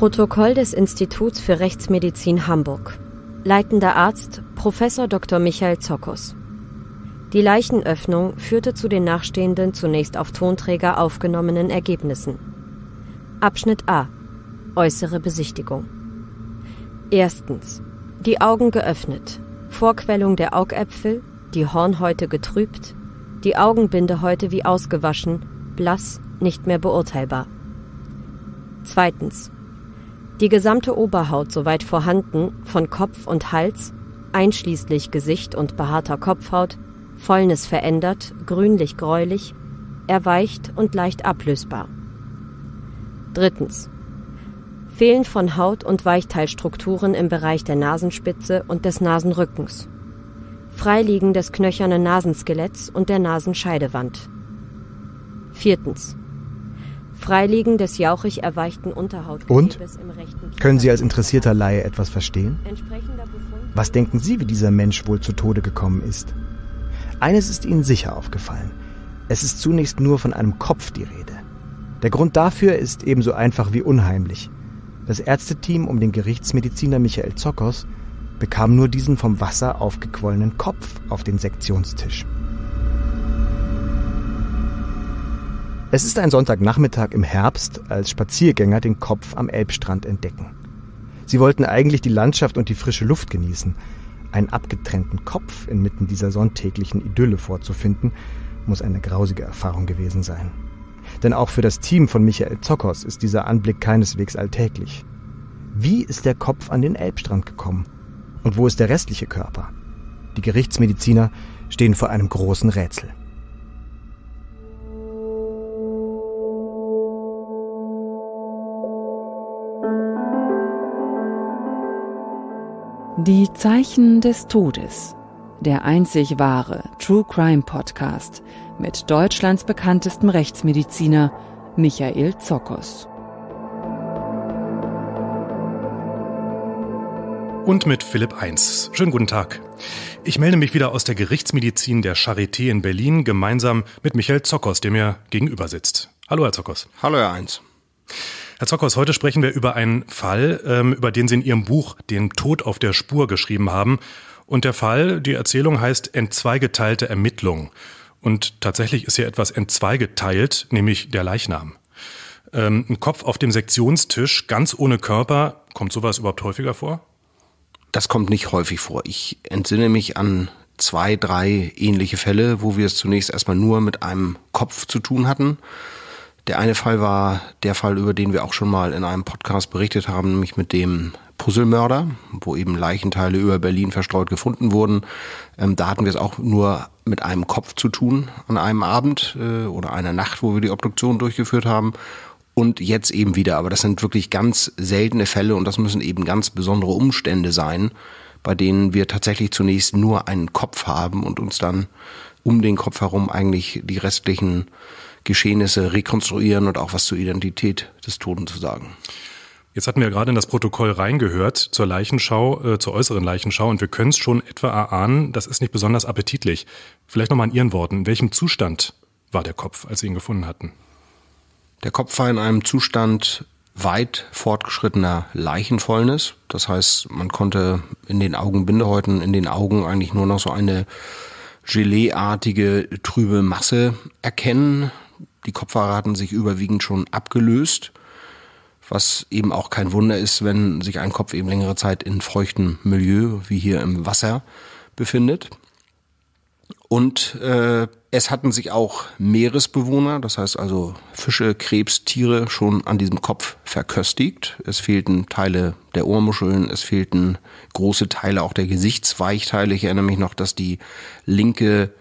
Protokoll des Instituts für Rechtsmedizin Hamburg. Leitender Arzt Prof. Dr. Michael Zokos. Die Leichenöffnung führte zu den nachstehenden zunächst auf Tonträger aufgenommenen Ergebnissen. Abschnitt A. Äußere Besichtigung. Erstens. Die Augen geöffnet. Vorquellung der Augäpfel, die Hornhäute getrübt, die Augenbindehäute wie ausgewaschen, blass, nicht mehr beurteilbar. Zweitens. Die gesamte Oberhaut soweit vorhanden, von Kopf und Hals, einschließlich Gesicht und behaarter Kopfhaut, Fäulnis verändert, grünlich-gräulich, erweicht und leicht ablösbar. Drittens. Fehlen von Haut- und Weichteilstrukturen im Bereich der Nasenspitze und des Nasenrückens. Freiliegen des knöchernen Nasenskeletts und der Nasenscheidewand. Viertens. Freiliegen des jauchig erweichten im rechten Können Sie als interessierter Laie etwas verstehen? Was denken Sie, wie dieser Mensch wohl zu Tode gekommen ist? Eines ist Ihnen sicher aufgefallen. Es ist zunächst nur von einem Kopf die Rede. Der Grund dafür ist ebenso einfach wie unheimlich. Das Ärzteteam um den Gerichtsmediziner Michael Zokos bekam nur diesen vom Wasser aufgequollenen Kopf auf den Sektionstisch. Es ist ein Sonntagnachmittag im Herbst, als Spaziergänger den Kopf am Elbstrand entdecken. Sie wollten eigentlich die Landschaft und die frische Luft genießen, einen abgetrennten Kopf inmitten dieser sonntäglichen Idylle vorzufinden, muss eine grausige Erfahrung gewesen sein. Denn auch für das Team von Michael Zokos ist dieser Anblick keineswegs alltäglich. Wie ist der Kopf an den Elbstrand gekommen? Und wo ist der restliche Körper? Die Gerichtsmediziner stehen vor einem großen Rätsel. Die Zeichen des Todes. Der einzig wahre True Crime Podcast mit Deutschlands bekanntestem Rechtsmediziner Michael Zokos. Und mit Philipp Eins. Schönen guten Tag. Ich melde mich wieder aus der Gerichtsmedizin der Charité in Berlin gemeinsam mit Michael Zokos, der mir gegenüber sitzt. Hallo, Herr Zokos. Hallo, Herr Eins. Herr Zockhaus, heute sprechen wir über einen Fall, ähm, über den Sie in Ihrem Buch Den Tod auf der Spur geschrieben haben. Und der Fall, die Erzählung heißt Entzweigeteilte Ermittlung. Und tatsächlich ist hier etwas entzweigeteilt, nämlich der Leichnam. Ähm, ein Kopf auf dem Sektionstisch, ganz ohne Körper. Kommt sowas überhaupt häufiger vor? Das kommt nicht häufig vor. Ich entsinne mich an zwei, drei ähnliche Fälle, wo wir es zunächst erstmal nur mit einem Kopf zu tun hatten. Der eine Fall war der Fall, über den wir auch schon mal in einem Podcast berichtet haben, nämlich mit dem Puzzlemörder, wo eben Leichenteile über Berlin verstreut gefunden wurden. Ähm, da hatten wir es auch nur mit einem Kopf zu tun an einem Abend äh, oder einer Nacht, wo wir die Obduktion durchgeführt haben. Und jetzt eben wieder. Aber das sind wirklich ganz seltene Fälle und das müssen eben ganz besondere Umstände sein, bei denen wir tatsächlich zunächst nur einen Kopf haben und uns dann um den Kopf herum eigentlich die restlichen Geschehnisse rekonstruieren und auch was zur Identität des Toten zu sagen. Jetzt hatten wir gerade in das Protokoll reingehört zur Leichenschau, äh, zur äußeren Leichenschau und wir können es schon etwa erahnen, das ist nicht besonders appetitlich. Vielleicht nochmal in Ihren Worten, in welchem Zustand war der Kopf, als Sie ihn gefunden hatten? Der Kopf war in einem Zustand weit fortgeschrittener Leichenfäulnis. Das heißt, man konnte in den Augenbindehäuten, in den Augen eigentlich nur noch so eine Geleeartige trübe Masse erkennen. Die Kopfhaare hatten sich überwiegend schon abgelöst, was eben auch kein Wunder ist, wenn sich ein Kopf eben längere Zeit in feuchtem Milieu, wie hier im Wasser, befindet. Und äh, es hatten sich auch Meeresbewohner, das heißt also Fische, Krebs, Tiere schon an diesem Kopf verköstigt. Es fehlten Teile der Ohrmuscheln, es fehlten große Teile auch der Gesichtsweichteile. Ich erinnere mich noch, dass die linke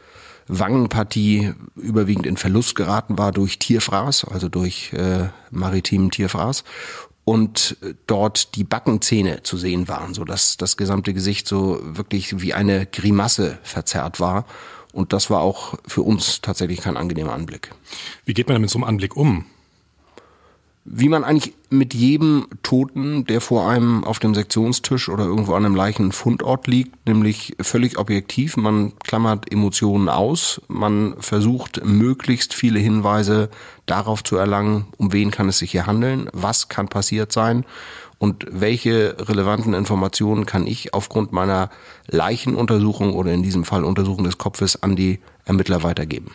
Wangenpartie überwiegend in Verlust geraten war durch Tierfraß, also durch äh, maritimen Tierfraß und dort die Backenzähne zu sehen waren, so dass das gesamte Gesicht so wirklich wie eine Grimasse verzerrt war und das war auch für uns tatsächlich kein angenehmer Anblick. Wie geht man mit so einem Anblick um? Wie man eigentlich mit jedem Toten, der vor einem auf dem Sektionstisch oder irgendwo an einem Leichenfundort liegt, nämlich völlig objektiv. Man klammert Emotionen aus. Man versucht möglichst viele Hinweise darauf zu erlangen, um wen kann es sich hier handeln, was kann passiert sein und welche relevanten Informationen kann ich aufgrund meiner Leichenuntersuchung oder in diesem Fall Untersuchung des Kopfes an die Ermittler weitergeben.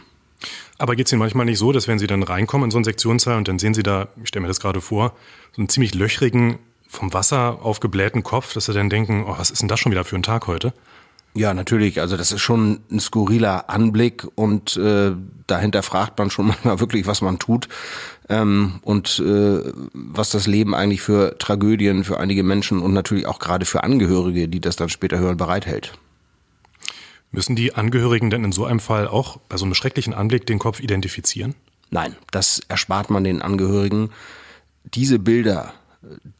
Aber geht es Ihnen manchmal nicht so, dass wenn Sie dann reinkommen in so einen Sektionssaal und dann sehen Sie da, ich stelle mir das gerade vor, so einen ziemlich löchrigen, vom Wasser aufgeblähten Kopf, dass Sie dann denken, oh, was ist denn das schon wieder für ein Tag heute? Ja, natürlich. Also das ist schon ein skurriler Anblick und äh, dahinter fragt man schon manchmal wirklich, was man tut ähm, und äh, was das Leben eigentlich für Tragödien für einige Menschen und natürlich auch gerade für Angehörige, die das dann später hören, bereithält. Müssen die Angehörigen denn in so einem Fall auch bei so einem schrecklichen Anblick den Kopf identifizieren? Nein, das erspart man den Angehörigen. Diese Bilder,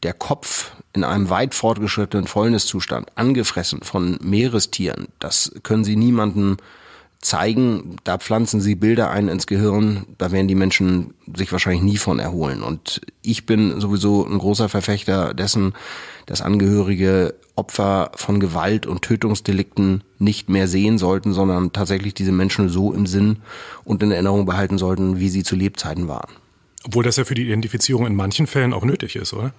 der Kopf in einem weit fortgeschrittenen Fäulniszustand, angefressen von Meerestieren, das können sie niemandem zeigen, da pflanzen sie Bilder ein ins Gehirn, da werden die Menschen sich wahrscheinlich nie von erholen. Und ich bin sowieso ein großer Verfechter dessen, dass Angehörige Opfer von Gewalt und Tötungsdelikten nicht mehr sehen sollten, sondern tatsächlich diese Menschen so im Sinn und in Erinnerung behalten sollten, wie sie zu Lebzeiten waren. Obwohl das ja für die Identifizierung in manchen Fällen auch nötig ist, oder?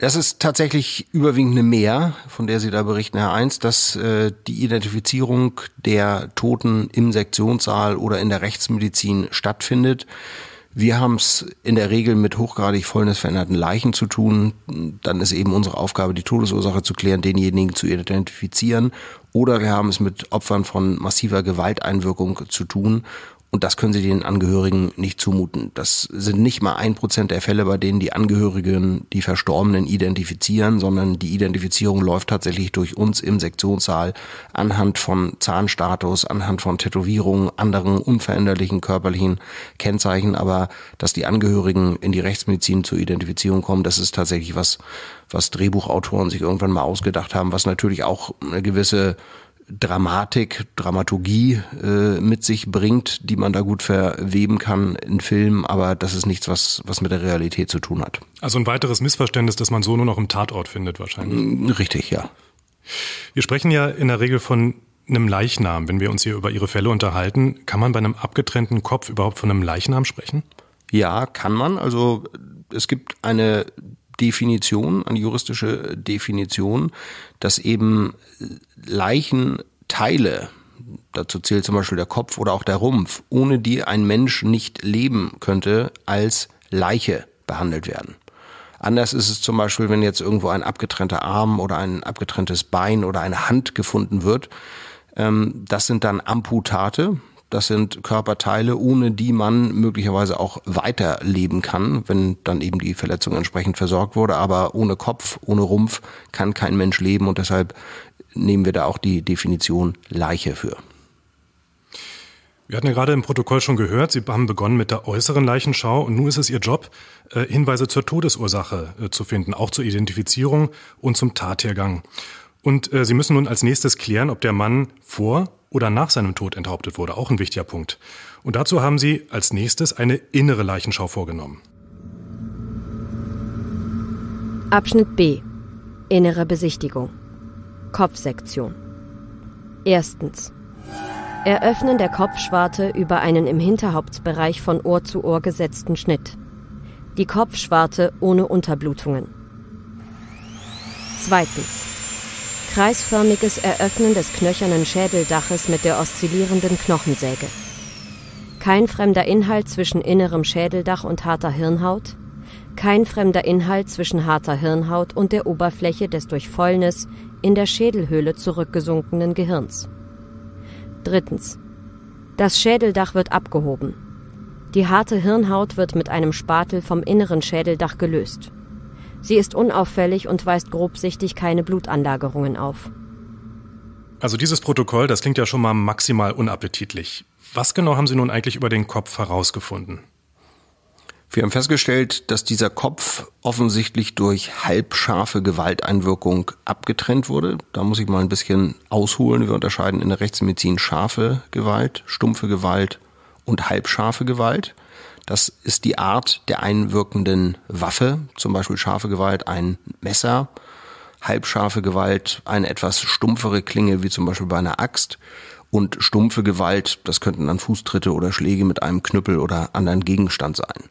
Das ist tatsächlich überwiegend eine Mehr, von der Sie da berichten, Herr Eins, dass äh, die Identifizierung der Toten im Sektionssaal oder in der Rechtsmedizin stattfindet. Wir haben es in der Regel mit hochgradig fäulnisveränderten Leichen zu tun. Dann ist eben unsere Aufgabe, die Todesursache zu klären, denjenigen zu identifizieren. Oder wir haben es mit Opfern von massiver Gewalteinwirkung zu tun. Und das können sie den Angehörigen nicht zumuten. Das sind nicht mal ein Prozent der Fälle, bei denen die Angehörigen die Verstorbenen identifizieren, sondern die Identifizierung läuft tatsächlich durch uns im Sektionssaal anhand von Zahnstatus, anhand von Tätowierungen, anderen unveränderlichen körperlichen Kennzeichen. Aber dass die Angehörigen in die Rechtsmedizin zur Identifizierung kommen, das ist tatsächlich was, was Drehbuchautoren sich irgendwann mal ausgedacht haben, was natürlich auch eine gewisse Dramatik, Dramaturgie äh, mit sich bringt, die man da gut verweben kann in Filmen, aber das ist nichts, was, was mit der Realität zu tun hat. Also ein weiteres Missverständnis, das man so nur noch im Tatort findet wahrscheinlich. Mm, richtig, ja. Wir sprechen ja in der Regel von einem Leichnam. Wenn wir uns hier über Ihre Fälle unterhalten, kann man bei einem abgetrennten Kopf überhaupt von einem Leichnam sprechen? Ja, kann man. Also es gibt eine Definition, eine juristische Definition, dass eben Leichenteile, dazu zählt zum Beispiel der Kopf oder auch der Rumpf, ohne die ein Mensch nicht leben könnte, als Leiche behandelt werden. Anders ist es zum Beispiel, wenn jetzt irgendwo ein abgetrennter Arm oder ein abgetrenntes Bein oder eine Hand gefunden wird. Ähm, das sind dann Amputate. Das sind Körperteile, ohne die man möglicherweise auch weiterleben kann, wenn dann eben die Verletzung entsprechend versorgt wurde. Aber ohne Kopf, ohne Rumpf kann kein Mensch leben und deshalb nehmen wir da auch die Definition Leiche für. Wir hatten ja gerade im Protokoll schon gehört, Sie haben begonnen mit der äußeren Leichenschau und nun ist es Ihr Job, äh, Hinweise zur Todesursache äh, zu finden, auch zur Identifizierung und zum Tathergang. Und äh, Sie müssen nun als nächstes klären, ob der Mann vor oder nach seinem Tod enthauptet wurde. Auch ein wichtiger Punkt. Und dazu haben Sie als nächstes eine innere Leichenschau vorgenommen. Abschnitt B. Innere Besichtigung. Kopfsektion. Erstens. Eröffnen der Kopfschwarte über einen im Hinterhauptsbereich von Ohr zu Ohr gesetzten Schnitt. Die Kopfschwarte ohne Unterblutungen. Zweitens. Kreisförmiges Eröffnen des knöchernen Schädeldaches mit der oszillierenden Knochensäge. Kein fremder Inhalt zwischen innerem Schädeldach und harter Hirnhaut. Kein fremder Inhalt zwischen harter Hirnhaut und der Oberfläche des durch Fäulnis in der Schädelhöhle zurückgesunkenen Gehirns. Drittens. Das Schädeldach wird abgehoben. Die harte Hirnhaut wird mit einem Spatel vom inneren Schädeldach gelöst. Sie ist unauffällig und weist grobsichtig keine Blutanlagerungen auf. Also dieses Protokoll, das klingt ja schon mal maximal unappetitlich. Was genau haben Sie nun eigentlich über den Kopf herausgefunden? Wir haben festgestellt, dass dieser Kopf offensichtlich durch halbscharfe Gewalteinwirkung abgetrennt wurde. Da muss ich mal ein bisschen ausholen. Wir unterscheiden in der Rechtsmedizin scharfe Gewalt, stumpfe Gewalt und halbscharfe Gewalt. Das ist die Art der einwirkenden Waffe, zum Beispiel scharfe Gewalt ein Messer, halbscharfe Gewalt eine etwas stumpfere Klinge, wie zum Beispiel bei einer Axt. Und stumpfe Gewalt, das könnten dann Fußtritte oder Schläge mit einem Knüppel oder anderen Gegenstand sein.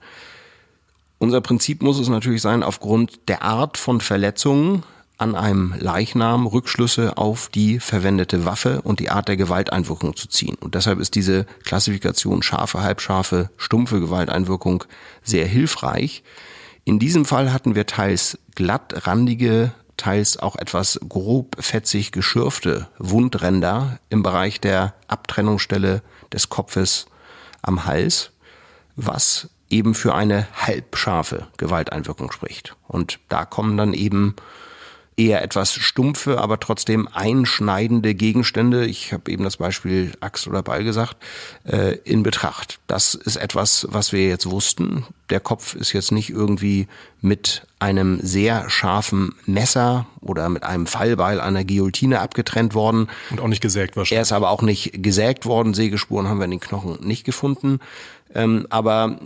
Unser Prinzip muss es natürlich sein, aufgrund der Art von Verletzungen an einem Leichnam Rückschlüsse auf die verwendete Waffe und die Art der Gewalteinwirkung zu ziehen. Und deshalb ist diese Klassifikation scharfe, halbscharfe, stumpfe Gewalteinwirkung sehr hilfreich. In diesem Fall hatten wir teils glattrandige, teils auch etwas grob fetzig geschürfte Wundränder im Bereich der Abtrennungsstelle des Kopfes am Hals, was eben für eine halbscharfe Gewalteinwirkung spricht. Und da kommen dann eben eher etwas stumpfe, aber trotzdem einschneidende Gegenstände, ich habe eben das Beispiel Axt oder Ball gesagt, äh, in Betracht. Das ist etwas, was wir jetzt wussten. Der Kopf ist jetzt nicht irgendwie mit einem sehr scharfen Messer oder mit einem Fallbeil einer Guillotine abgetrennt worden. Und auch nicht gesägt wahrscheinlich. Er ist aber auch nicht gesägt worden. Sägespuren haben wir in den Knochen nicht gefunden. Ähm, aber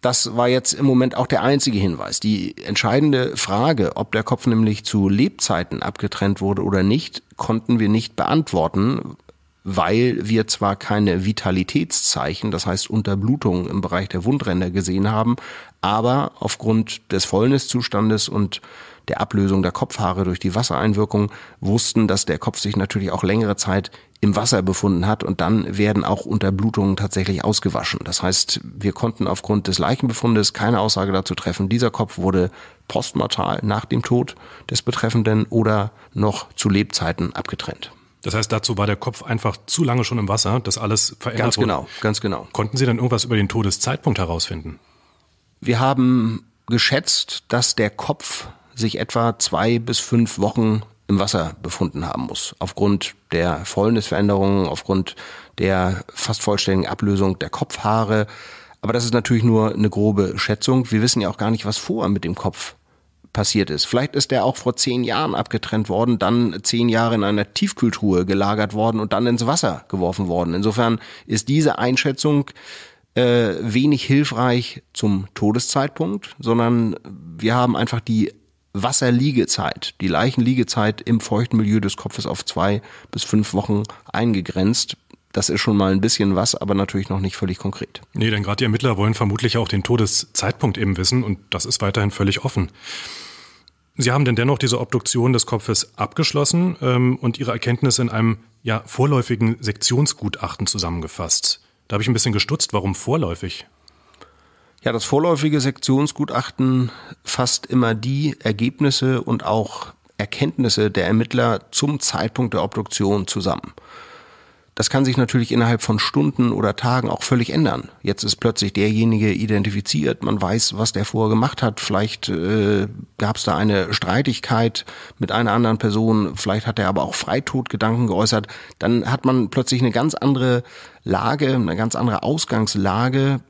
das war jetzt im Moment auch der einzige Hinweis. Die entscheidende Frage, ob der Kopf nämlich zu Lebzeiten abgetrennt wurde oder nicht, konnten wir nicht beantworten, weil wir zwar keine Vitalitätszeichen, das heißt Unterblutungen im Bereich der Wundränder gesehen haben, aber aufgrund des Fäulniszustandes und der Ablösung der Kopfhaare durch die Wassereinwirkung wussten, dass der Kopf sich natürlich auch längere Zeit im Wasser befunden hat und dann werden auch Unterblutungen tatsächlich ausgewaschen. Das heißt, wir konnten aufgrund des Leichenbefundes keine Aussage dazu treffen, dieser Kopf wurde postmortal nach dem Tod des Betreffenden oder noch zu Lebzeiten abgetrennt. Das heißt, dazu war der Kopf einfach zu lange schon im Wasser, dass alles verändert ganz wurde. Ganz genau, ganz genau. Konnten Sie dann irgendwas über den Todeszeitpunkt herausfinden? Wir haben geschätzt, dass der Kopf sich etwa zwei bis fünf Wochen im Wasser befunden haben muss. Aufgrund der Fäulnisveränderungen, aufgrund der fast vollständigen Ablösung der Kopfhaare. Aber das ist natürlich nur eine grobe Schätzung. Wir wissen ja auch gar nicht, was vorher mit dem Kopf passiert ist. Vielleicht ist er auch vor zehn Jahren abgetrennt worden, dann zehn Jahre in einer Tiefkühltruhe gelagert worden und dann ins Wasser geworfen worden. Insofern ist diese Einschätzung äh, wenig hilfreich zum Todeszeitpunkt, sondern wir haben einfach die Wasserliegezeit, die Leichenliegezeit im feuchten Milieu des Kopfes auf zwei bis fünf Wochen eingegrenzt. Das ist schon mal ein bisschen was, aber natürlich noch nicht völlig konkret. Nee, denn gerade die Ermittler wollen vermutlich auch den Todeszeitpunkt eben wissen und das ist weiterhin völlig offen. Sie haben denn dennoch diese Obduktion des Kopfes abgeschlossen ähm, und Ihre Erkenntnisse in einem ja vorläufigen Sektionsgutachten zusammengefasst. Da habe ich ein bisschen gestutzt. Warum vorläufig? Ja, das vorläufige Sektionsgutachten fasst immer die Ergebnisse und auch Erkenntnisse der Ermittler zum Zeitpunkt der Obduktion zusammen. Das kann sich natürlich innerhalb von Stunden oder Tagen auch völlig ändern. Jetzt ist plötzlich derjenige identifiziert, man weiß, was der vorher gemacht hat. Vielleicht äh, gab es da eine Streitigkeit mit einer anderen Person, vielleicht hat er aber auch Freitodgedanken geäußert. Dann hat man plötzlich eine ganz andere Lage, eine ganz andere Ausgangslage,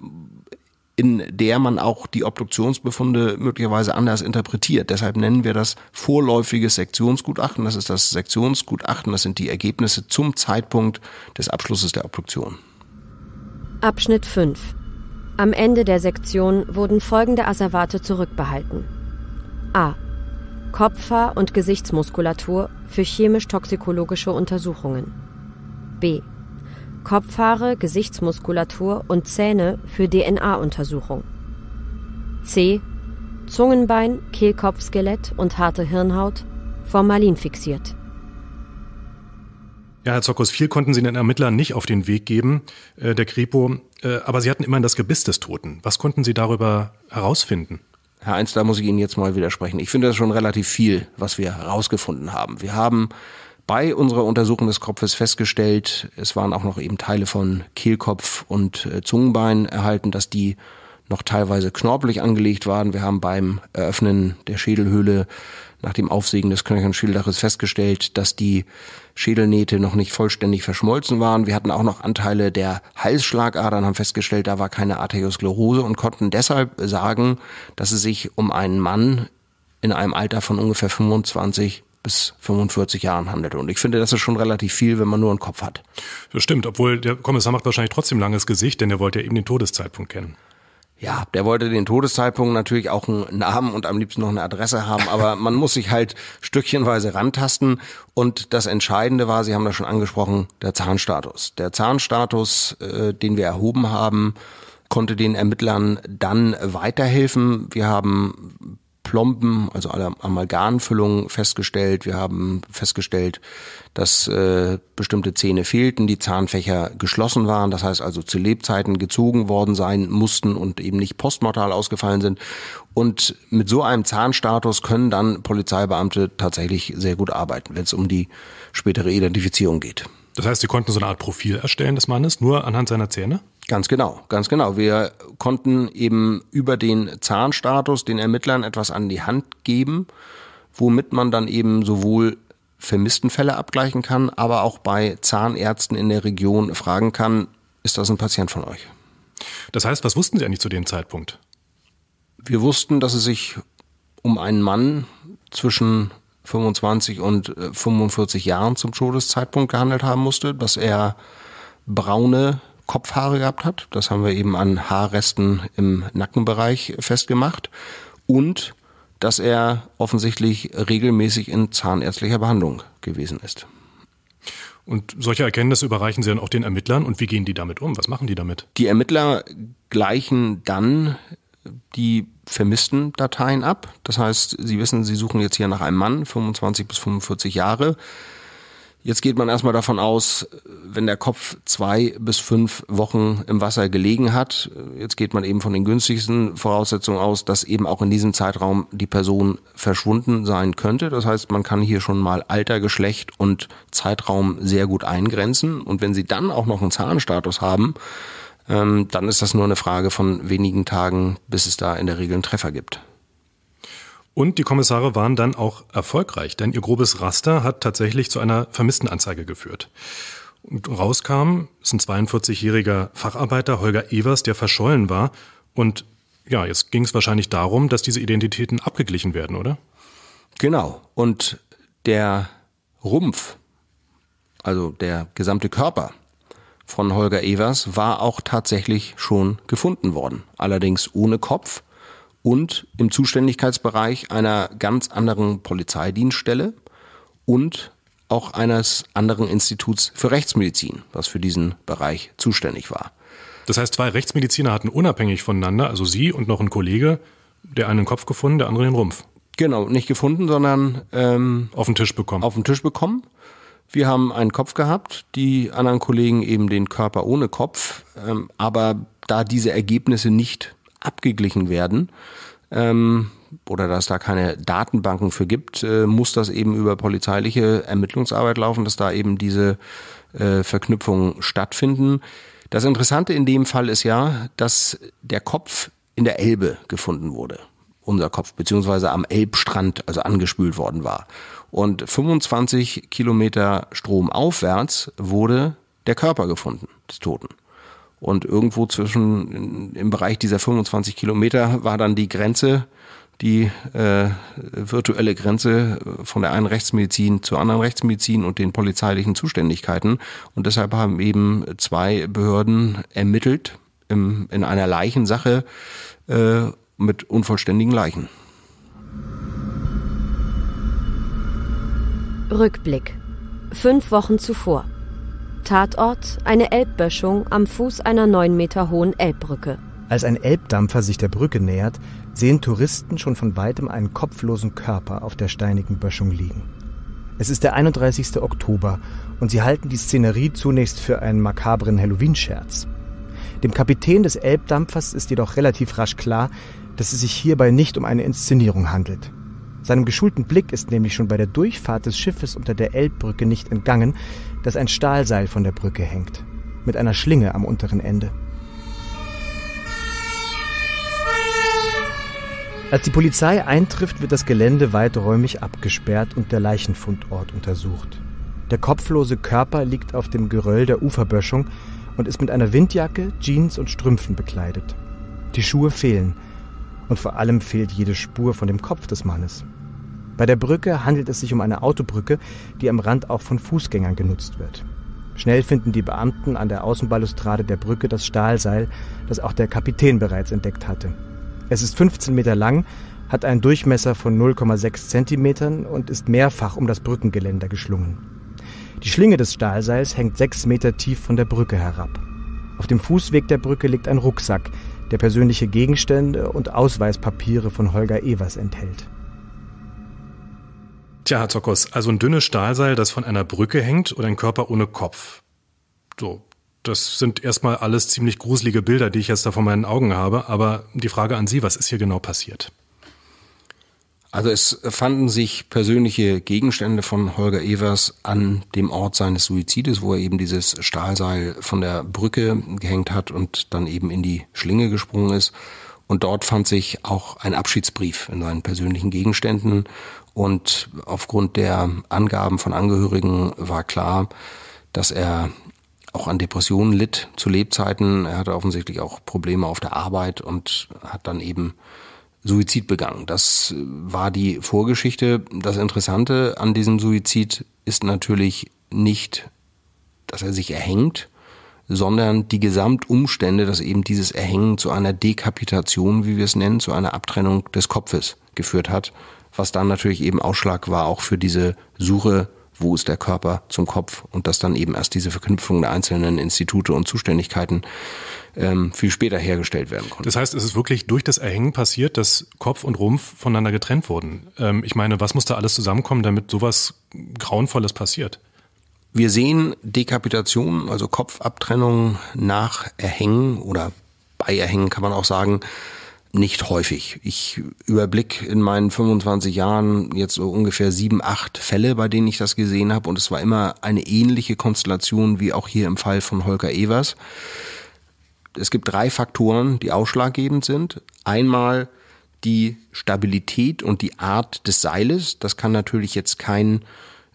in der man auch die Obduktionsbefunde möglicherweise anders interpretiert. Deshalb nennen wir das vorläufiges Sektionsgutachten. Das ist das Sektionsgutachten, das sind die Ergebnisse zum Zeitpunkt des Abschlusses der Obduktion. Abschnitt 5. Am Ende der Sektion wurden folgende Asservate zurückbehalten. A. Kopfhaar- und Gesichtsmuskulatur für chemisch-toxikologische Untersuchungen. B. Kopfhaare, Gesichtsmuskulatur und Zähne für DNA-Untersuchung. C. Zungenbein, Kehlkopfskelett und harte Hirnhaut, Formalin fixiert. Ja, Herr Zokos, viel konnten Sie den Ermittlern nicht auf den Weg geben, äh, der Kripo, äh, aber Sie hatten immerhin das Gebiss des Toten. Was konnten Sie darüber herausfinden? Herr Eins, da muss ich Ihnen jetzt mal widersprechen. Ich finde das schon relativ viel, was wir herausgefunden haben. Wir haben bei unserer Untersuchung des Kopfes festgestellt, es waren auch noch eben Teile von Kehlkopf und äh, Zungenbein erhalten, dass die noch teilweise knorpelig angelegt waren. Wir haben beim Eröffnen der Schädelhöhle nach dem Aufsägen des Knöchernschädeldaches festgestellt, dass die Schädelnähte noch nicht vollständig verschmolzen waren. Wir hatten auch noch Anteile der Halsschlagadern, haben festgestellt, da war keine Arteriosklerose und konnten deshalb sagen, dass es sich um einen Mann in einem Alter von ungefähr 25 bis 45 Jahren handelte. Und ich finde, das ist schon relativ viel, wenn man nur einen Kopf hat. Das stimmt, obwohl der Kommissar macht wahrscheinlich trotzdem langes Gesicht, denn er wollte ja eben den Todeszeitpunkt kennen. Ja, der wollte den Todeszeitpunkt natürlich auch einen Namen und am liebsten noch eine Adresse haben, aber man muss sich halt stückchenweise rantasten. Und das Entscheidende war, Sie haben das schon angesprochen, der Zahnstatus. Der Zahnstatus, äh, den wir erhoben haben, konnte den Ermittlern dann weiterhelfen. Wir haben Plomben, also alle Amalgamfüllungen festgestellt. Wir haben festgestellt, dass äh, bestimmte Zähne fehlten, die Zahnfächer geschlossen waren, das heißt also zu Lebzeiten gezogen worden sein mussten und eben nicht postmortal ausgefallen sind. Und mit so einem Zahnstatus können dann Polizeibeamte tatsächlich sehr gut arbeiten, wenn es um die spätere Identifizierung geht. Das heißt, Sie konnten so eine Art Profil erstellen des Mannes, nur anhand seiner Zähne? Ganz genau, ganz genau. Wir konnten eben über den Zahnstatus den Ermittlern etwas an die Hand geben, womit man dann eben sowohl vermissten Fälle abgleichen kann, aber auch bei Zahnärzten in der Region fragen kann, ist das ein Patient von euch? Das heißt, was wussten Sie eigentlich zu dem Zeitpunkt? Wir wussten, dass es sich um einen Mann zwischen 25 und 45 äh, Jahren zum Todeszeitpunkt gehandelt haben musste, dass er braune Kopfhaare gehabt hat. Das haben wir eben an Haarresten im Nackenbereich festgemacht. Und dass er offensichtlich regelmäßig in zahnärztlicher Behandlung gewesen ist. Und solche Erkenntnisse überreichen Sie dann auch den Ermittlern und wie gehen die damit um? Was machen die damit? Die Ermittler gleichen dann die vermissten Dateien ab. Das heißt, Sie wissen, Sie suchen jetzt hier nach einem Mann, 25 bis 45 Jahre. Jetzt geht man erstmal davon aus, wenn der Kopf zwei bis fünf Wochen im Wasser gelegen hat, jetzt geht man eben von den günstigsten Voraussetzungen aus, dass eben auch in diesem Zeitraum die Person verschwunden sein könnte. Das heißt, man kann hier schon mal Alter, Geschlecht und Zeitraum sehr gut eingrenzen. Und wenn Sie dann auch noch einen Zahnstatus haben, ähm, dann ist das nur eine Frage von wenigen Tagen, bis es da in der Regel einen Treffer gibt. Und die Kommissare waren dann auch erfolgreich, denn ihr grobes Raster hat tatsächlich zu einer Vermisstenanzeige geführt. Und rauskam, ist ein 42-jähriger Facharbeiter, Holger Evers, der verschollen war. Und ja, jetzt ging es wahrscheinlich darum, dass diese Identitäten abgeglichen werden, oder? Genau. Und der Rumpf, also der gesamte Körper von Holger Evers, war auch tatsächlich schon gefunden worden. Allerdings ohne Kopf und im Zuständigkeitsbereich einer ganz anderen Polizeidienststelle und auch eines anderen Instituts für Rechtsmedizin, was für diesen Bereich zuständig war. Das heißt, zwei Rechtsmediziner hatten unabhängig voneinander, also Sie und noch ein Kollege, der einen Kopf gefunden, der andere den Rumpf. Genau, nicht gefunden, sondern ähm, auf den Tisch bekommen. Auf den Tisch bekommen. Wir haben einen Kopf gehabt, die anderen Kollegen eben den Körper ohne Kopf. Ähm, aber da diese Ergebnisse nicht abgeglichen werden ähm, oder dass da keine Datenbanken für gibt, äh, muss das eben über polizeiliche Ermittlungsarbeit laufen, dass da eben diese äh, Verknüpfungen stattfinden. Das Interessante in dem Fall ist ja, dass der Kopf in der Elbe gefunden wurde. Unser Kopf, beziehungsweise am Elbstrand, also angespült worden war. Und 25 Kilometer stromaufwärts wurde der Körper gefunden, des Toten. Und irgendwo zwischen, im Bereich dieser 25 Kilometer war dann die Grenze, die äh, virtuelle Grenze von der einen Rechtsmedizin zur anderen Rechtsmedizin und den polizeilichen Zuständigkeiten. Und deshalb haben eben zwei Behörden ermittelt im, in einer Leichensache äh, mit unvollständigen Leichen. Rückblick. Fünf Wochen zuvor. Tatort eine Elbböschung am Fuß einer neun Meter hohen Elbbrücke. Als ein Elbdampfer sich der Brücke nähert, sehen Touristen schon von weitem einen kopflosen Körper auf der steinigen Böschung liegen. Es ist der 31. Oktober und sie halten die Szenerie zunächst für einen makabren Halloween-Scherz. Dem Kapitän des Elbdampfers ist jedoch relativ rasch klar, dass es sich hierbei nicht um eine Inszenierung handelt. Seinem geschulten Blick ist nämlich schon bei der Durchfahrt des Schiffes unter der Elbbrücke nicht entgangen, dass ein Stahlseil von der Brücke hängt, mit einer Schlinge am unteren Ende. Als die Polizei eintrifft, wird das Gelände weiträumig abgesperrt und der Leichenfundort untersucht. Der kopflose Körper liegt auf dem Geröll der Uferböschung und ist mit einer Windjacke, Jeans und Strümpfen bekleidet. Die Schuhe fehlen und vor allem fehlt jede Spur von dem Kopf des Mannes. Bei der Brücke handelt es sich um eine Autobrücke, die am Rand auch von Fußgängern genutzt wird. Schnell finden die Beamten an der Außenbalustrade der Brücke das Stahlseil, das auch der Kapitän bereits entdeckt hatte. Es ist 15 Meter lang, hat einen Durchmesser von 0,6 Zentimetern und ist mehrfach um das Brückengeländer geschlungen. Die Schlinge des Stahlseils hängt sechs Meter tief von der Brücke herab. Auf dem Fußweg der Brücke liegt ein Rucksack, der persönliche Gegenstände und Ausweispapiere von Holger Evers enthält. Tja, Herr Zokos, also ein dünnes Stahlseil, das von einer Brücke hängt und ein Körper ohne Kopf. So, das sind erstmal alles ziemlich gruselige Bilder, die ich jetzt da vor meinen Augen habe. Aber die Frage an Sie, was ist hier genau passiert? Also es fanden sich persönliche Gegenstände von Holger Evers an dem Ort seines Suizides, wo er eben dieses Stahlseil von der Brücke gehängt hat und dann eben in die Schlinge gesprungen ist. Und dort fand sich auch ein Abschiedsbrief in seinen persönlichen Gegenständen. Und aufgrund der Angaben von Angehörigen war klar, dass er auch an Depressionen litt zu Lebzeiten. Er hatte offensichtlich auch Probleme auf der Arbeit und hat dann eben Suizid begangen. Das war die Vorgeschichte. Das Interessante an diesem Suizid ist natürlich nicht, dass er sich erhängt, sondern die Gesamtumstände, dass eben dieses Erhängen zu einer Dekapitation, wie wir es nennen, zu einer Abtrennung des Kopfes geführt hat, was dann natürlich eben Ausschlag war auch für diese Suche, wo ist der Körper zum Kopf und dass dann eben erst diese Verknüpfung der einzelnen Institute und Zuständigkeiten ähm, viel später hergestellt werden konnte. Das heißt, es ist wirklich durch das Erhängen passiert, dass Kopf und Rumpf voneinander getrennt wurden. Ähm, ich meine, was muss da alles zusammenkommen, damit sowas Grauenvolles passiert? Wir sehen Dekapitation, also Kopfabtrennung nach Erhängen oder bei Erhängen kann man auch sagen, nicht häufig. Ich überblick in meinen 25 Jahren jetzt so ungefähr sieben, acht Fälle, bei denen ich das gesehen habe und es war immer eine ähnliche Konstellation wie auch hier im Fall von Holger Evers. Es gibt drei Faktoren, die ausschlaggebend sind. Einmal die Stabilität und die Art des Seiles. Das kann natürlich jetzt kein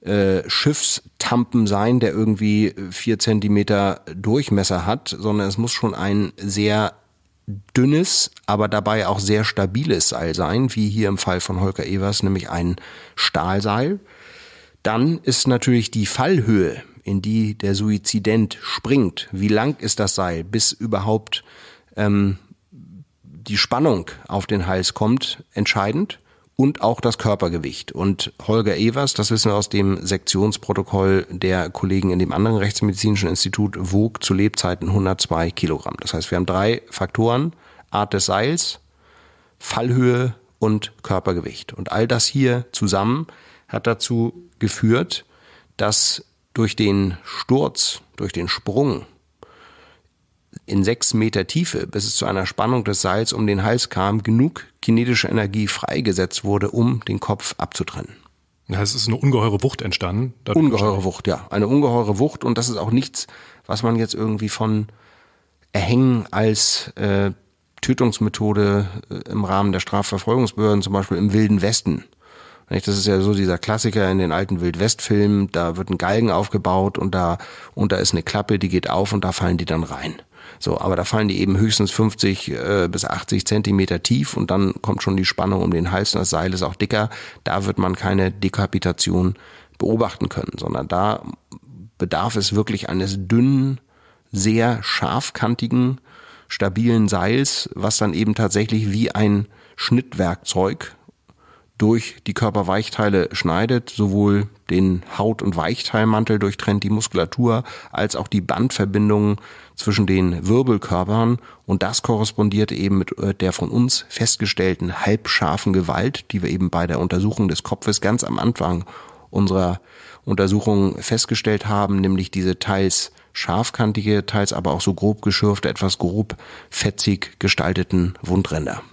äh, Schiffstampen sein, der irgendwie vier Zentimeter Durchmesser hat, sondern es muss schon ein sehr dünnes, aber dabei auch sehr stabiles Seil sein, wie hier im Fall von Holger Evers, nämlich ein Stahlseil. Dann ist natürlich die Fallhöhe, in die der Suizident springt. Wie lang ist das Seil, bis überhaupt ähm, die Spannung auf den Hals kommt, entscheidend und auch das Körpergewicht. Und Holger Evers, das wissen wir aus dem Sektionsprotokoll der Kollegen in dem anderen rechtsmedizinischen Institut, wog zu Lebzeiten 102 Kilogramm. Das heißt, wir haben drei Faktoren, Art des Seils, Fallhöhe und Körpergewicht. Und all das hier zusammen hat dazu geführt, dass durch den Sturz, durch den Sprung in sechs Meter Tiefe, bis es zu einer Spannung des Seils um den Hals kam, genug kinetische Energie freigesetzt wurde, um den Kopf abzutrennen. Ja, es ist eine ungeheure Wucht entstanden. Ungeheure Wucht, ja. Eine ungeheure Wucht und das ist auch nichts, was man jetzt irgendwie von Erhängen als äh, Tötungsmethode äh, im Rahmen der Strafverfolgungsbehörden, zum Beispiel im Wilden Westen. Das ist ja so dieser Klassiker in den alten Wildwest-Filmen, da wird ein Galgen aufgebaut und da, und da ist eine Klappe, die geht auf und da fallen die dann rein. So, aber da fallen die eben höchstens 50 äh, bis 80 Zentimeter tief und dann kommt schon die Spannung um den Hals und das Seil ist auch dicker. Da wird man keine Dekapitation beobachten können, sondern da bedarf es wirklich eines dünnen, sehr scharfkantigen, stabilen Seils, was dann eben tatsächlich wie ein Schnittwerkzeug durch die Körperweichteile schneidet, sowohl den Haut- und Weichteilmantel durchtrennt, die Muskulatur, als auch die Bandverbindungen zwischen den Wirbelkörpern und das korrespondiert eben mit äh, der von uns festgestellten halbscharfen Gewalt, die wir eben bei der Untersuchung des Kopfes ganz am Anfang unserer Untersuchung festgestellt haben, nämlich diese teils scharfkantige, teils aber auch so grob geschürfte, etwas grob fetzig gestalteten Wundränder.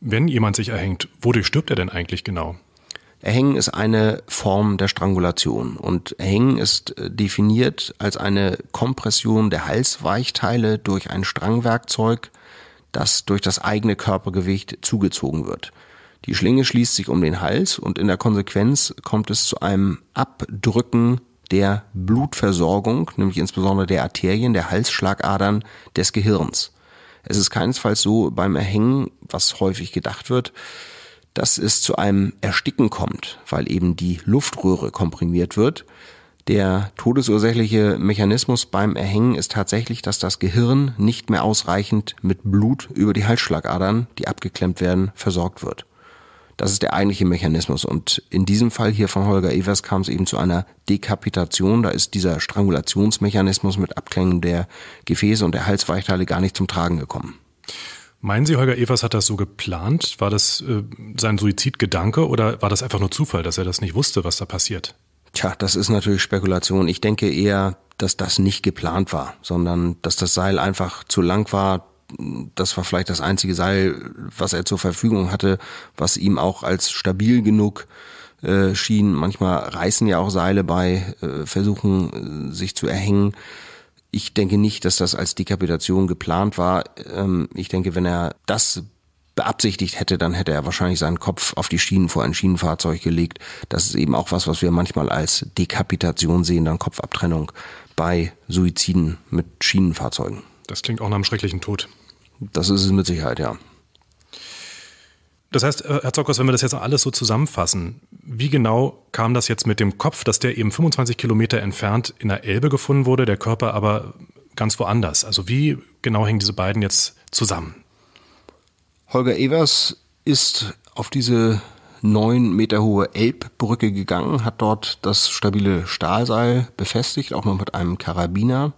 Wenn jemand sich erhängt, wodurch stirbt er denn eigentlich genau? Erhängen ist eine Form der Strangulation und Erhängen ist äh, definiert als eine Kompression der Halsweichteile durch ein Strangwerkzeug, das durch das eigene Körpergewicht zugezogen wird. Die Schlinge schließt sich um den Hals und in der Konsequenz kommt es zu einem Abdrücken der Blutversorgung, nämlich insbesondere der Arterien, der Halsschlagadern des Gehirns. Es ist keinesfalls so beim Erhängen, was häufig gedacht wird, dass es zu einem Ersticken kommt, weil eben die Luftröhre komprimiert wird. Der todesursächliche Mechanismus beim Erhängen ist tatsächlich, dass das Gehirn nicht mehr ausreichend mit Blut über die Halsschlagadern, die abgeklemmt werden, versorgt wird. Das ist der eigentliche Mechanismus. Und in diesem Fall hier von Holger Evers kam es eben zu einer Dekapitation. Da ist dieser Strangulationsmechanismus mit Abklängen der Gefäße und der Halsweichteile gar nicht zum Tragen gekommen. Meinen Sie, Holger Evers hat das so geplant? War das äh, sein Suizidgedanke oder war das einfach nur Zufall, dass er das nicht wusste, was da passiert? Tja, das ist natürlich Spekulation. Ich denke eher, dass das nicht geplant war, sondern dass das Seil einfach zu lang war. Das war vielleicht das einzige Seil, was er zur Verfügung hatte, was ihm auch als stabil genug äh, schien. Manchmal reißen ja auch Seile bei äh, Versuchen, äh, sich zu erhängen. Ich denke nicht, dass das als Dekapitation geplant war. Ähm, ich denke, wenn er das beabsichtigt hätte, dann hätte er wahrscheinlich seinen Kopf auf die Schienen vor ein Schienenfahrzeug gelegt. Das ist eben auch was, was wir manchmal als Dekapitation sehen, dann Kopfabtrennung bei Suiziden mit Schienenfahrzeugen. Das klingt auch nach einem schrecklichen Tod. Das ist es mit Sicherheit, ja. Das heißt, äh, Herr Zockers, wenn wir das jetzt alles so zusammenfassen, wie genau kam das jetzt mit dem Kopf, dass der eben 25 Kilometer entfernt in der Elbe gefunden wurde, der Körper aber ganz woanders? Also wie genau hängen diese beiden jetzt zusammen? Holger Evers ist auf diese neun Meter hohe Elbbrücke gegangen, hat dort das stabile Stahlseil befestigt, auch noch mit einem Karabiner,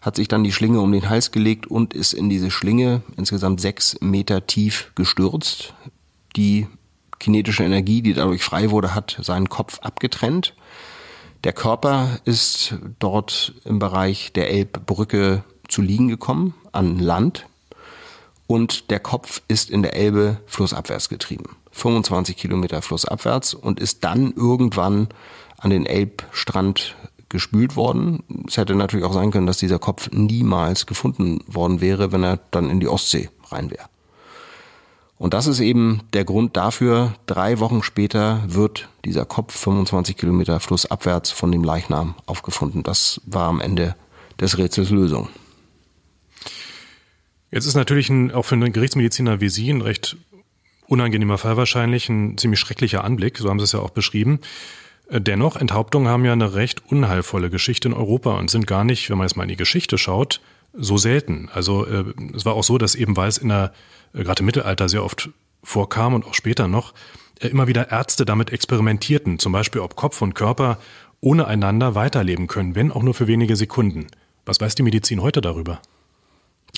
hat sich dann die Schlinge um den Hals gelegt und ist in diese Schlinge insgesamt sechs Meter tief gestürzt. Die kinetische Energie, die dadurch frei wurde, hat seinen Kopf abgetrennt. Der Körper ist dort im Bereich der Elbbrücke zu liegen gekommen, an Land und der Kopf ist in der Elbe flussabwärts getrieben. 25 Kilometer flussabwärts und ist dann irgendwann an den Elbstrand gespült worden. Es hätte natürlich auch sein können, dass dieser Kopf niemals gefunden worden wäre, wenn er dann in die Ostsee rein wäre. Und das ist eben der Grund dafür, drei Wochen später wird dieser Kopf 25 Kilometer flussabwärts von dem Leichnam aufgefunden. Das war am Ende des Rätsels Lösung. Jetzt ist natürlich ein, auch für einen Gerichtsmediziner wie Sie ein recht unangenehmer Fall wahrscheinlich, ein ziemlich schrecklicher Anblick, so haben Sie es ja auch beschrieben. Äh, dennoch, Enthauptungen haben ja eine recht unheilvolle Geschichte in Europa und sind gar nicht, wenn man jetzt mal in die Geschichte schaut, so selten. Also äh, es war auch so, dass eben, weil es in der, äh, gerade im Mittelalter sehr oft vorkam und auch später noch, immer wieder Ärzte damit experimentierten, zum Beispiel ob Kopf und Körper ohne einander weiterleben können, wenn auch nur für wenige Sekunden. Was weiß die Medizin heute darüber?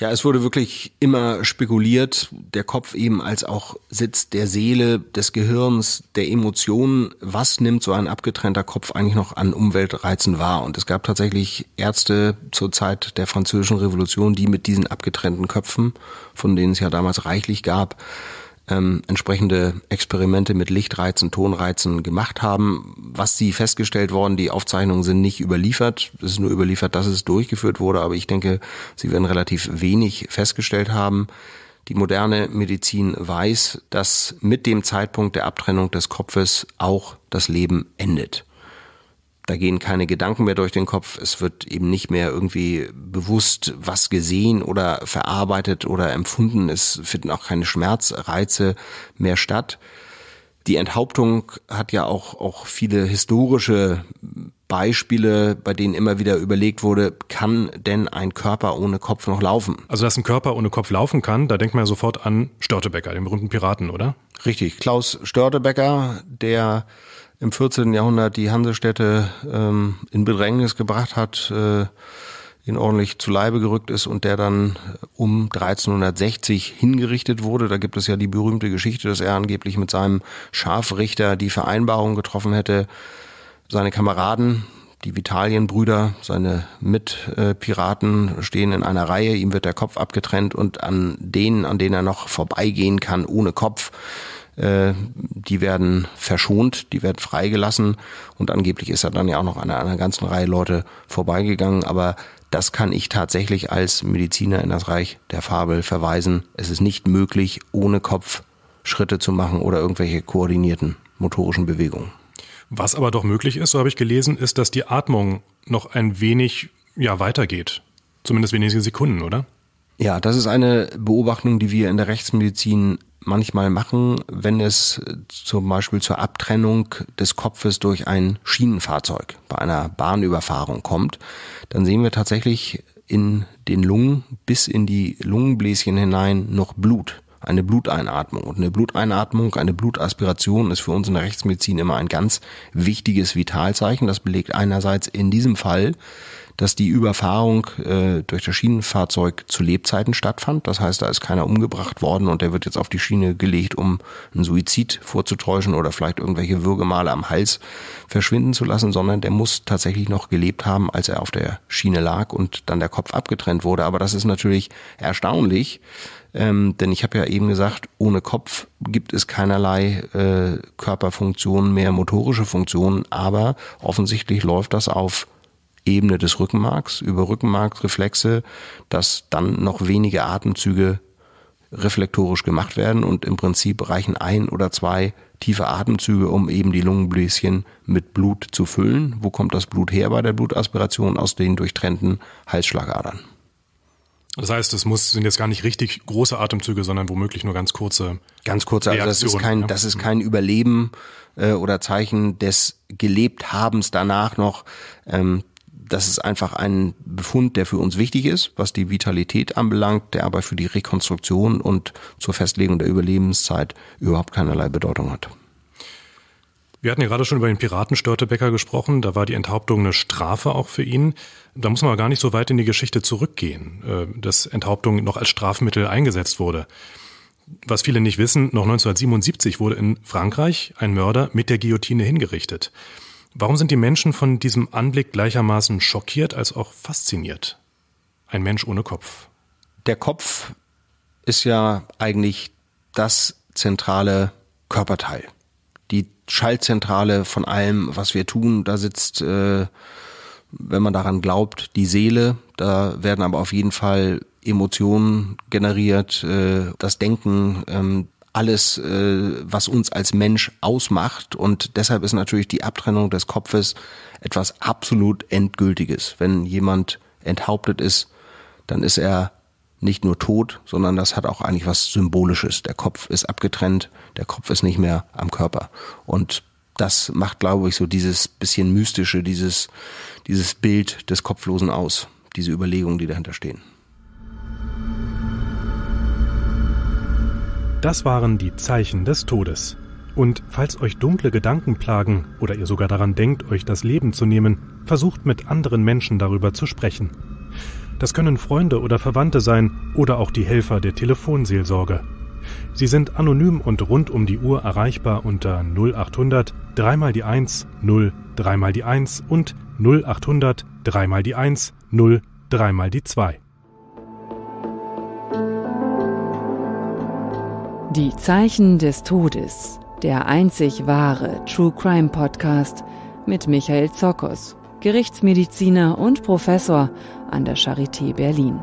Ja, es wurde wirklich immer spekuliert, der Kopf eben als auch Sitz der Seele, des Gehirns, der Emotionen. Was nimmt so ein abgetrennter Kopf eigentlich noch an Umweltreizen wahr? Und es gab tatsächlich Ärzte zur Zeit der Französischen Revolution, die mit diesen abgetrennten Köpfen, von denen es ja damals reichlich gab, ähm, entsprechende Experimente mit Lichtreizen, Tonreizen gemacht haben. Was sie festgestellt worden, die Aufzeichnungen sind nicht überliefert. Es ist nur überliefert, dass es durchgeführt wurde, aber ich denke, sie werden relativ wenig festgestellt haben. Die moderne Medizin weiß, dass mit dem Zeitpunkt der Abtrennung des Kopfes auch das Leben endet da gehen keine Gedanken mehr durch den Kopf. Es wird eben nicht mehr irgendwie bewusst was gesehen oder verarbeitet oder empfunden. Es finden auch keine Schmerzreize mehr statt. Die Enthauptung hat ja auch, auch viele historische Beispiele, bei denen immer wieder überlegt wurde, kann denn ein Körper ohne Kopf noch laufen? Also, dass ein Körper ohne Kopf laufen kann, da denkt man ja sofort an Störtebecker, den berühmten Piraten, oder? Richtig. Klaus Störtebecker, der im 14. Jahrhundert die Hansestädte ähm, in Bedrängnis gebracht hat, äh, ihn ordentlich zu Leibe gerückt ist und der dann um 1360 hingerichtet wurde. Da gibt es ja die berühmte Geschichte, dass er angeblich mit seinem Scharfrichter die Vereinbarung getroffen hätte, seine Kameraden, die Vitalienbrüder, seine Mitpiraten stehen in einer Reihe, ihm wird der Kopf abgetrennt und an denen, an denen er noch vorbeigehen kann ohne Kopf, äh, die werden verschont, die werden freigelassen und angeblich ist er dann ja auch noch an einer ganzen Reihe Leute vorbeigegangen, aber das kann ich tatsächlich als Mediziner in das Reich der Fabel verweisen. Es ist nicht möglich, ohne Kopf Schritte zu machen oder irgendwelche koordinierten motorischen Bewegungen. Was aber doch möglich ist, so habe ich gelesen, ist, dass die Atmung noch ein wenig ja weitergeht. Zumindest wenige Sekunden, oder? Ja, das ist eine Beobachtung, die wir in der Rechtsmedizin manchmal machen, wenn es zum Beispiel zur Abtrennung des Kopfes durch ein Schienenfahrzeug bei einer Bahnüberfahrung kommt. Dann sehen wir tatsächlich in den Lungen bis in die Lungenbläschen hinein noch Blut eine Bluteinatmung. Und eine Bluteinatmung, eine Blutaspiration ist für uns in der Rechtsmedizin immer ein ganz wichtiges Vitalzeichen. Das belegt einerseits in diesem Fall, dass die Überfahrung äh, durch das Schienenfahrzeug zu Lebzeiten stattfand. Das heißt, da ist keiner umgebracht worden und der wird jetzt auf die Schiene gelegt, um einen Suizid vorzutäuschen oder vielleicht irgendwelche Würgemale am Hals verschwinden zu lassen, sondern der muss tatsächlich noch gelebt haben, als er auf der Schiene lag und dann der Kopf abgetrennt wurde. Aber das ist natürlich erstaunlich, ähm, denn ich habe ja eben gesagt, ohne Kopf gibt es keinerlei äh, Körperfunktionen mehr, motorische Funktionen, aber offensichtlich läuft das auf Ebene des Rückenmarks über Rückenmarksreflexe, dass dann noch wenige Atemzüge reflektorisch gemacht werden und im Prinzip reichen ein oder zwei tiefe Atemzüge, um eben die Lungenbläschen mit Blut zu füllen. Wo kommt das Blut her bei der Blutaspiration? Aus den durchtrennten Halsschlagadern. Das heißt, es muss, sind jetzt gar nicht richtig große Atemzüge, sondern womöglich nur ganz kurze. Ganz kurze, also das ist kein, das ist kein Überleben äh, oder Zeichen des Gelebthabens danach noch. Ähm, das ist einfach ein Befund, der für uns wichtig ist, was die Vitalität anbelangt, der aber für die Rekonstruktion und zur Festlegung der Überlebenszeit überhaupt keinerlei Bedeutung hat. Wir hatten ja gerade schon über den Piraten Störtebecker gesprochen. Da war die Enthauptung eine Strafe auch für ihn. Da muss man aber gar nicht so weit in die Geschichte zurückgehen, äh, dass Enthauptung noch als Strafmittel eingesetzt wurde. Was viele nicht wissen, noch 1977 wurde in Frankreich ein Mörder mit der Guillotine hingerichtet. Warum sind die Menschen von diesem Anblick gleichermaßen schockiert als auch fasziniert? Ein Mensch ohne Kopf. Der Kopf ist ja eigentlich das zentrale Körperteil die Schaltzentrale von allem, was wir tun. Da sitzt, äh, wenn man daran glaubt, die Seele. Da werden aber auf jeden Fall Emotionen generiert, äh, das Denken, ähm, alles, äh, was uns als Mensch ausmacht. Und deshalb ist natürlich die Abtrennung des Kopfes etwas absolut Endgültiges. Wenn jemand enthauptet ist, dann ist er nicht nur tot, sondern das hat auch eigentlich was Symbolisches. Der Kopf ist abgetrennt, der Kopf ist nicht mehr am Körper. Und das macht, glaube ich, so dieses bisschen mystische, dieses, dieses Bild des Kopflosen aus, diese Überlegungen, die dahinter stehen. Das waren die Zeichen des Todes. Und falls euch dunkle Gedanken plagen oder ihr sogar daran denkt, euch das Leben zu nehmen, versucht mit anderen Menschen darüber zu sprechen. Das können Freunde oder Verwandte sein oder auch die Helfer der Telefonseelsorge. Sie sind anonym und rund um die Uhr erreichbar unter 0800 dreimal die 1 0 dreimal die 1 und 0800 dreimal die 1 0 dreimal die 2. Die Zeichen des Todes, der einzig wahre True Crime Podcast mit Michael Zokos. Gerichtsmediziner und Professor an der Charité Berlin.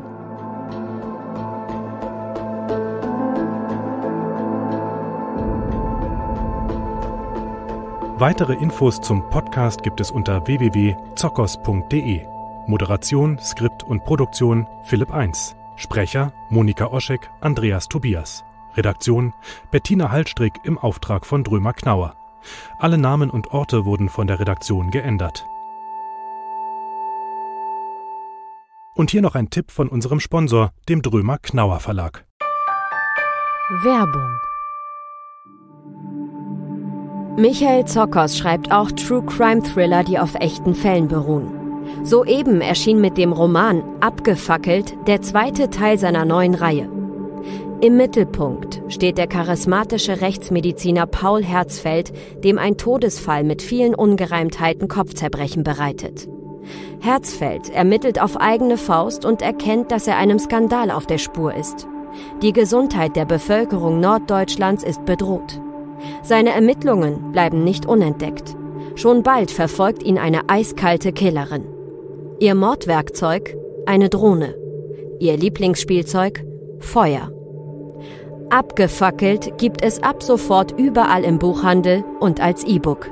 Weitere Infos zum Podcast gibt es unter www.zockers.de. Moderation, Skript und Produktion Philipp 1. Sprecher Monika Oschek, Andreas Tobias. Redaktion Bettina Hallstrick im Auftrag von Drömer Knauer. Alle Namen und Orte wurden von der Redaktion geändert. Und hier noch ein Tipp von unserem Sponsor, dem Drömer Knauer Verlag. Werbung Michael Zockers schreibt auch True Crime Thriller, die auf echten Fällen beruhen. Soeben erschien mit dem Roman Abgefackelt der zweite Teil seiner neuen Reihe. Im Mittelpunkt steht der charismatische Rechtsmediziner Paul Herzfeld, dem ein Todesfall mit vielen Ungereimtheiten Kopfzerbrechen bereitet. Herzfeld ermittelt auf eigene Faust und erkennt, dass er einem Skandal auf der Spur ist. Die Gesundheit der Bevölkerung Norddeutschlands ist bedroht. Seine Ermittlungen bleiben nicht unentdeckt. Schon bald verfolgt ihn eine eiskalte Killerin. Ihr Mordwerkzeug? Eine Drohne. Ihr Lieblingsspielzeug? Feuer. Abgefackelt gibt es ab sofort überall im Buchhandel und als E-Book.